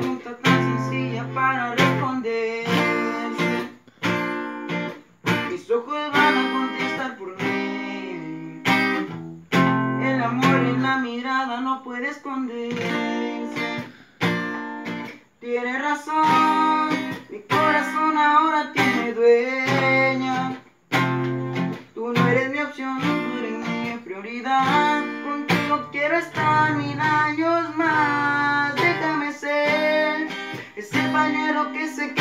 pregunta tan sencilla para responderse. Mis ojos van a contestar por mí. El amor en la mirada no puede esconderse. Tienes razón, mi corazón ahora tiene dueña. Tú no eres mi opción, tú eres mi prioridad. Contigo quiero estar años. compañero que se